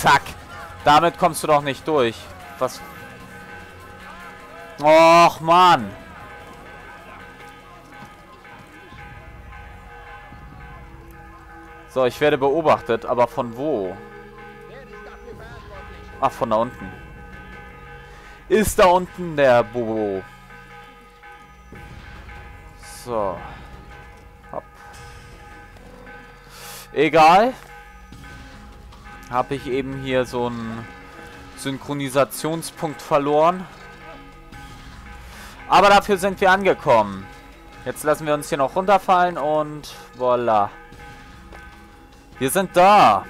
Zack. Damit kommst du doch nicht durch. Was? Och, Mann. So, ich werde beobachtet, aber von wo? Ach, von da unten. Ist da unten der Bobo. So. Hopp. Egal. Habe ich eben hier so einen Synchronisationspunkt verloren. Aber dafür sind wir angekommen. Jetzt lassen wir uns hier noch runterfallen und voila. Wir sind da.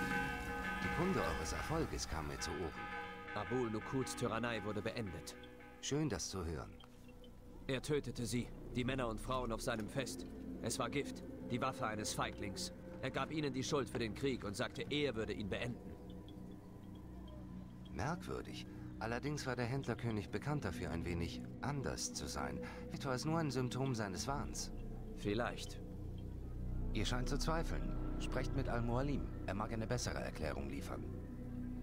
Die Kunde eures Erfolges kam mir zu Ohren. Abul Nukuts Tyrannei wurde beendet. Schön, das zu hören. Er tötete sie, die Männer und Frauen auf seinem Fest. Es war Gift, die Waffe eines Feiglings. Er gab ihnen die Schuld für den Krieg und sagte, er würde ihn beenden. Merkwürdig. Allerdings war der Händlerkönig bekannt dafür, ein wenig anders zu sein. Etwa als nur ein Symptom seines Wahns. Vielleicht. Ihr scheint zu zweifeln. Sprecht mit Al-Mualim. Er mag eine bessere Erklärung liefern.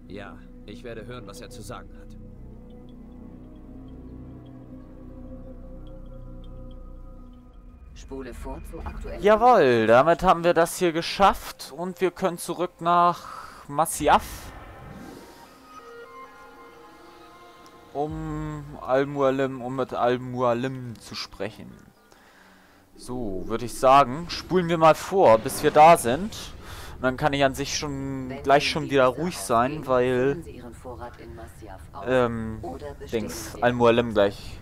Ja, ich werde hören, was er zu sagen hat. Spule vor zum aktuellen. Jawohl, damit haben wir das hier geschafft und wir können zurück nach Masyaf. Um Al-Mualim, um mit Al-Mualim zu sprechen. So, würde ich sagen, spulen wir mal vor, bis wir da sind. Und dann kann ich an sich schon gleich schon wieder ruhig sein, weil ähm, Dings, Al-Mualim gleich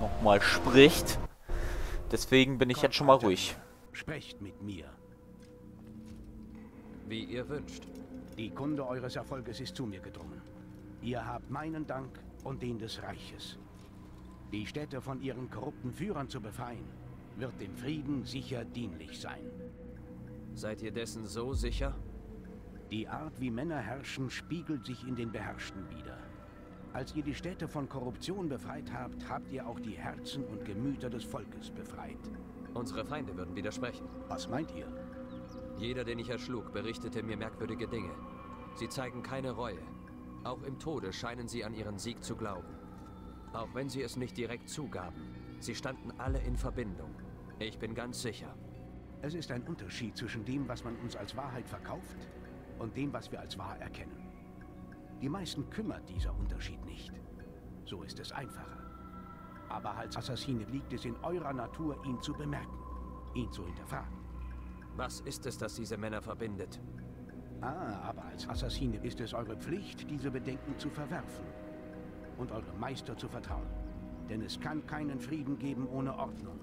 nochmal spricht. Deswegen bin ich jetzt schon mal ruhig. Sprecht mit mir. Wie ihr wünscht. Die Kunde eures Erfolges ist zu mir gedrungen. Ihr habt meinen Dank und den des Reiches. Die Städte von ihren korrupten Führern zu befreien, wird dem Frieden sicher dienlich sein. Seid ihr dessen so sicher? Die Art, wie Männer herrschen, spiegelt sich in den Beherrschten wider. Als ihr die Städte von Korruption befreit habt, habt ihr auch die Herzen und Gemüter des Volkes befreit. Unsere Feinde würden widersprechen. Was meint ihr? Jeder, den ich erschlug, berichtete mir merkwürdige Dinge. Sie zeigen keine Reue. Auch im Tode scheinen sie an ihren Sieg zu glauben. Auch wenn sie es nicht direkt zugaben. Sie standen alle in Verbindung. Ich bin ganz sicher. Es ist ein Unterschied zwischen dem, was man uns als Wahrheit verkauft und dem, was wir als wahr erkennen. Die meisten kümmert dieser Unterschied nicht. So ist es einfacher. Aber als Assassine liegt es in eurer Natur, ihn zu bemerken, ihn zu hinterfragen. Was ist es, das diese Männer verbindet? Ah, aber als Assassine ist es eure Pflicht, diese Bedenken zu verwerfen und eurem Meister zu vertrauen. Denn es kann keinen Frieden geben ohne Ordnung.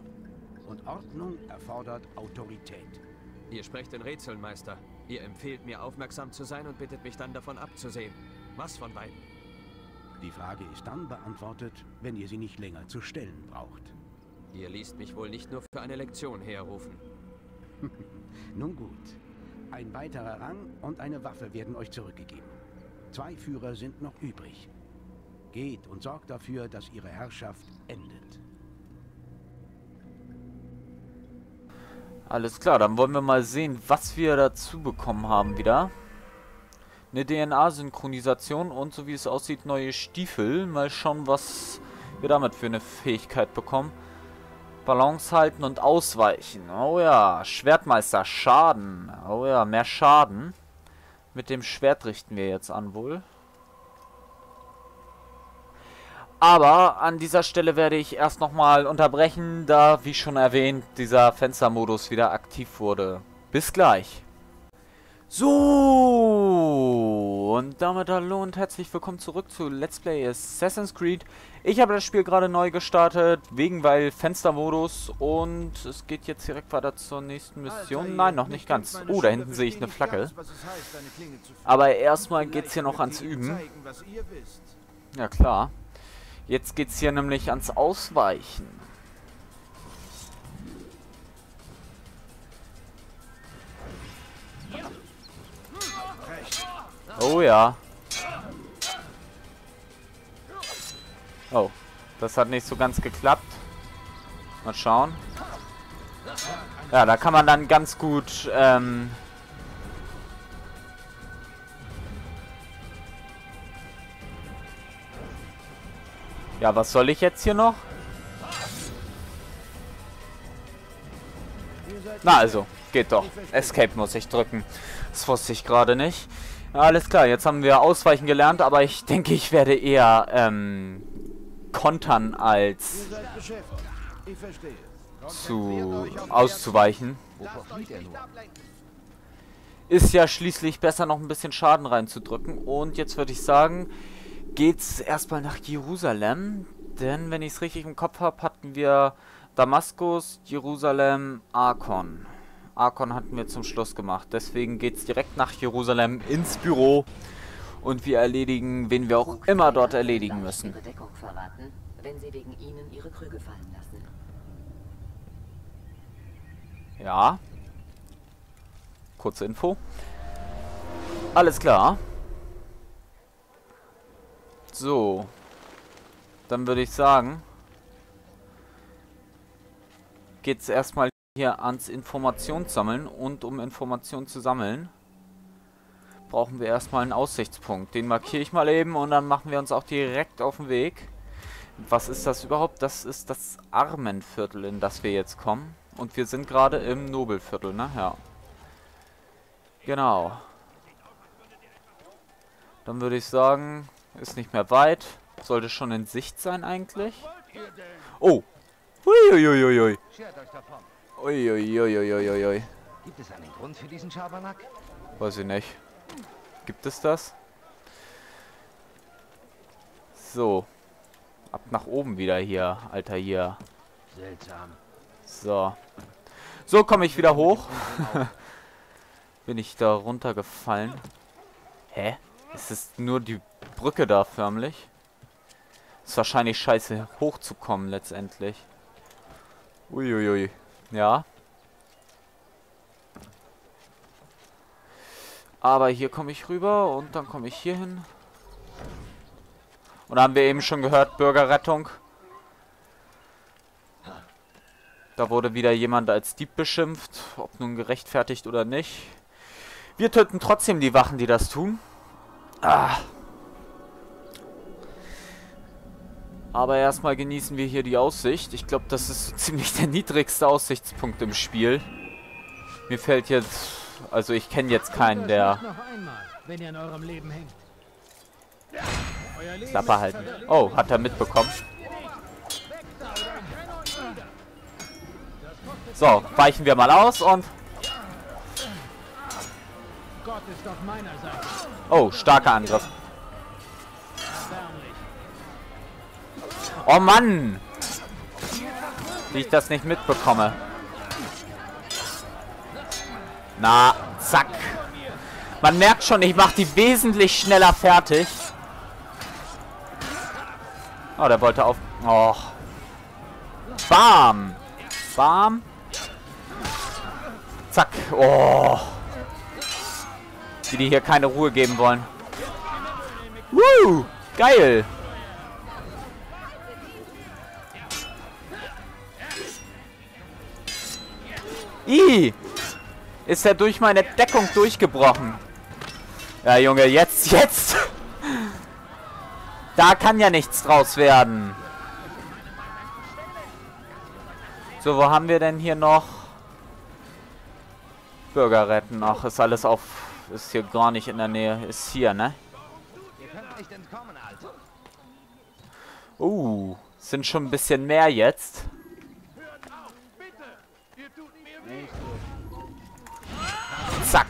Und Ordnung erfordert Autorität. Ihr sprecht in Rätseln, Meister. Ihr empfehlt mir, aufmerksam zu sein und bittet mich dann davon abzusehen. Was von beiden? Die Frage ist dann beantwortet, wenn ihr sie nicht länger zu stellen braucht. Ihr liest mich wohl nicht nur für eine Lektion herrufen. Nun gut. Ein weiterer Rang und eine Waffe werden euch zurückgegeben. Zwei Führer sind noch übrig. Geht und sorgt dafür, dass ihre Herrschaft endet. Alles klar, dann wollen wir mal sehen, was wir dazu bekommen haben wieder. Eine DNA-Synchronisation und so wie es aussieht, neue Stiefel. Mal schauen, was wir damit für eine Fähigkeit bekommen. Balance halten und ausweichen. Oh ja, Schwertmeister, Schaden. Oh ja, mehr Schaden. Mit dem Schwert richten wir jetzt an wohl. Aber an dieser Stelle werde ich erst nochmal unterbrechen, da, wie schon erwähnt, dieser Fenstermodus wieder aktiv wurde. Bis gleich. So, und damit hallo und herzlich willkommen zurück zu Let's Play Assassin's Creed. Ich habe das Spiel gerade neu gestartet, wegen weil Fenstermodus und es geht jetzt direkt weiter zur nächsten Mission. Nein, noch nicht ganz. Oh, da hinten sehe ich eine Flagge. Aber erstmal geht's hier noch ans Üben. Ja klar. Jetzt geht's hier nämlich ans Ausweichen. Oh ja. Oh. Das hat nicht so ganz geklappt. Mal schauen. Ja, da kann man dann ganz gut, ähm... Ja, was soll ich jetzt hier noch? Na also, geht doch. Escape muss ich drücken. Das wusste ich gerade nicht. Ja, alles klar, jetzt haben wir Ausweichen gelernt, aber ich denke, ich werde eher ähm, kontern als zu auszuweichen. Ist ja schließlich besser noch ein bisschen Schaden reinzudrücken. Und jetzt würde ich sagen, geht's erstmal nach Jerusalem. Denn wenn ich es richtig im Kopf habe, hatten wir Damaskus, Jerusalem, Arkon. Arkon hatten wir zum Schluss gemacht. Deswegen geht's direkt nach Jerusalem ins Büro. Und wir erledigen, wen wir auch immer dort erledigen müssen. Verraten. Ja. Kurze Info. Alles klar. So. Dann würde ich sagen, geht es erstmal hier ans Informationssammeln. Und um Informationen zu sammeln, brauchen wir erstmal einen Aussichtspunkt. Den markiere ich mal eben und dann machen wir uns auch direkt auf den Weg. Was ist das überhaupt? Das ist das Armenviertel, in das wir jetzt kommen. Und wir sind gerade im Nobelviertel, ne? Ja. Genau. Dann würde ich sagen, ist nicht mehr weit. Sollte schon in Sicht sein eigentlich. Oh. Uiuiuiui. Schert euch davon. Uiuiuiuiui. Gibt es einen Grund für diesen Schabernack? Weiß ich nicht. Gibt es das? So. Ab nach oben wieder hier, Alter, hier. Seltsam. So. So komme ich wieder hoch. Bin ich da runtergefallen. Hä? Ist es nur die Brücke da förmlich? Ist wahrscheinlich scheiße hochzukommen letztendlich. Uiuiui. Ja. Aber hier komme ich rüber und dann komme ich hier hin. Und da haben wir eben schon gehört, Bürgerrettung. Da wurde wieder jemand als Dieb beschimpft, ob nun gerechtfertigt oder nicht. Wir töten trotzdem die Wachen, die das tun. Ah. Aber erstmal genießen wir hier die Aussicht. Ich glaube, das ist so ziemlich der niedrigste Aussichtspunkt im Spiel. Mir fällt jetzt... Also ich kenne jetzt keinen, der... Klappe halten. Oh, hat er mitbekommen. So, weichen wir mal aus und... Oh, starker Angriff. Oh Mann! Wie ich das nicht mitbekomme. Na, zack. Man merkt schon, ich mache die wesentlich schneller fertig. Oh, der wollte auf... Oh. Bam! Bam! Zack. Oh. Wie die hier keine Ruhe geben wollen. Woo! Geil! I! Ist er durch meine Deckung durchgebrochen? Ja, Junge, jetzt, jetzt! Da kann ja nichts draus werden. So, wo haben wir denn hier noch? Bürger retten. Ach, ist alles auf... Ist hier gar nicht in der Nähe. Ist hier, ne? Uh, sind schon ein bisschen mehr jetzt. Zack.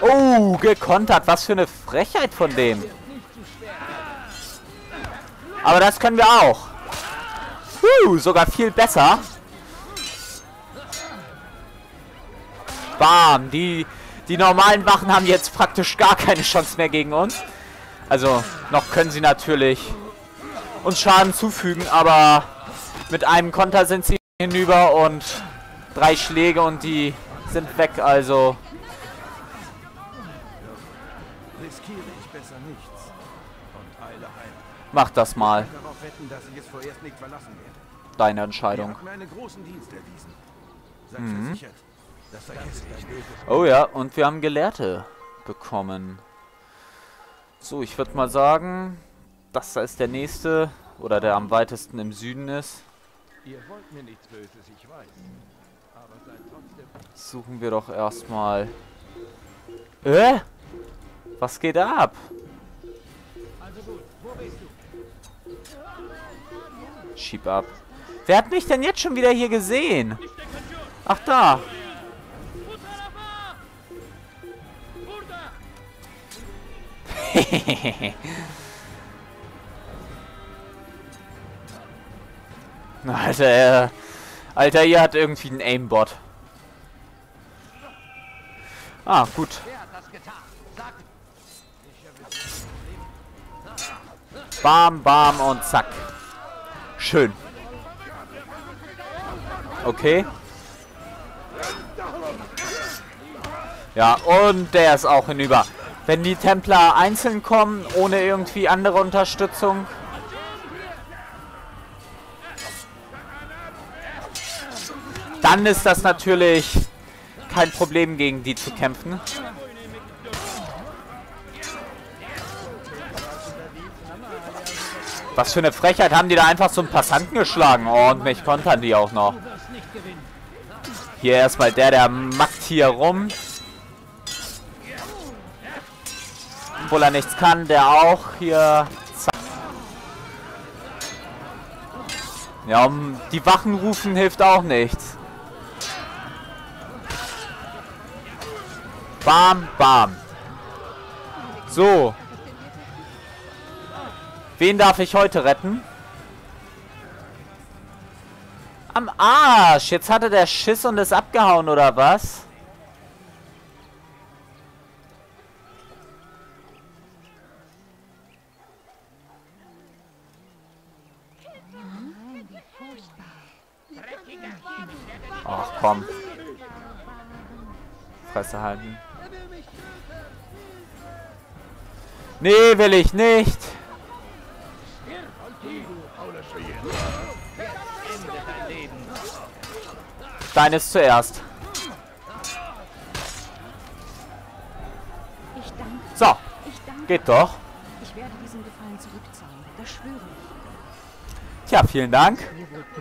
Oh, gekontert. Was für eine Frechheit von dem. Aber das können wir auch. Huh, sogar viel besser. Bam, die, die normalen Wachen haben jetzt praktisch gar keine Chance mehr gegen uns. Also, noch können sie natürlich uns Schaden zufügen, aber mit einem Konter sind sie hinüber und drei Schläge und die sind weg, also Riskiere ich besser nichts. Und eile heim. mach das mal. Deine Entscheidung. nicht. Oh ja, und wir haben Gelehrte. bekommen. So, ich würde mal sagen, das da ist der nächste, oder der am weitesten im Süden ist. Ihr wollt mir nichts Böses, ich weiß. Aber seid trotzdem... Suchen wir doch erstmal... Äh? Was geht ab? Also gut, wo bist du? Schieb ab. Wer hat mich denn jetzt schon wieder hier gesehen? Ach da. Alter, äh, Alter, ihr hat irgendwie einen Aimbot. Ah, gut. Bam, bam und zack. Schön. Okay. Ja, und der ist auch hinüber. Wenn die Templer einzeln kommen, ohne irgendwie andere Unterstützung. Dann ist das natürlich kein Problem, gegen die zu kämpfen. Was für eine Frechheit haben die da einfach so einen Passanten geschlagen. Oh, und mich kontern die auch noch. Hier erstmal der, der mackt hier rum. Obwohl er nichts kann, der auch hier. Ja, um die Wachen rufen hilft auch nichts. Bam, bam. So. Wen darf ich heute retten? Am Arsch! Jetzt hatte der Schiss und ist abgehauen, oder was? Ach komm. Fresse halten. Nee, will ich nicht. Deines zuerst. Ich danke. So, geht doch. Tja, vielen Dank.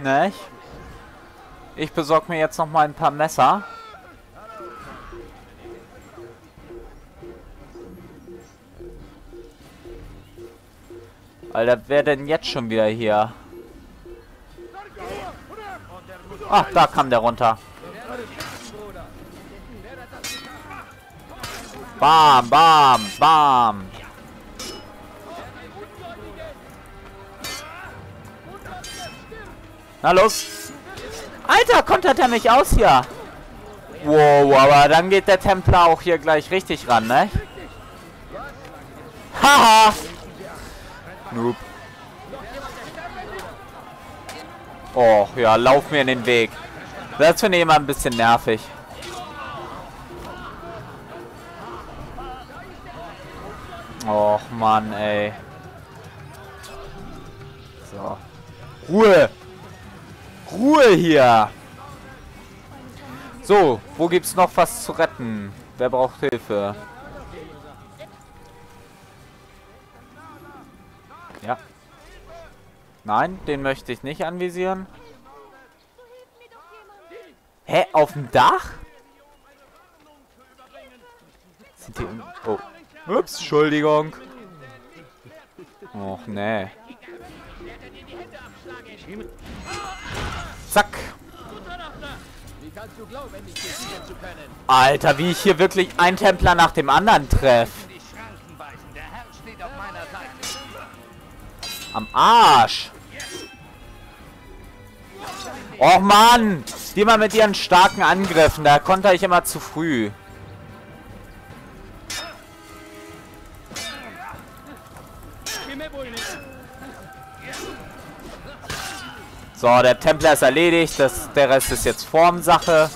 Ne? Ich besorge mir jetzt noch mal ein paar Messer. Alter, wer denn jetzt schon wieder hier? Ach, da kam der runter. Bam, bam, bam. Na los. Alter, kontert er mich aus hier. Wow, aber dann geht der Templar auch hier gleich richtig ran, ne? Haha. Noob. Och, ja, lauf mir in den Weg. Das finde ich immer ein bisschen nervig. Och, Mann, ey. So. Ruhe! Ruhe hier! So, wo gibt's noch was zu retten? Wer braucht Hilfe? Nein, den möchte ich nicht anvisieren. Hä, auf dem Dach? Sind die. Oh. Ups, Entschuldigung. Och, nee. Zack. Alter, wie ich hier wirklich einen Templer nach dem anderen treffe. Am Arsch. Och Mann. Die mal mit ihren starken Angriffen. Da konnte ich immer zu früh. So, der Templer ist erledigt. Das, der Rest ist jetzt Formsache.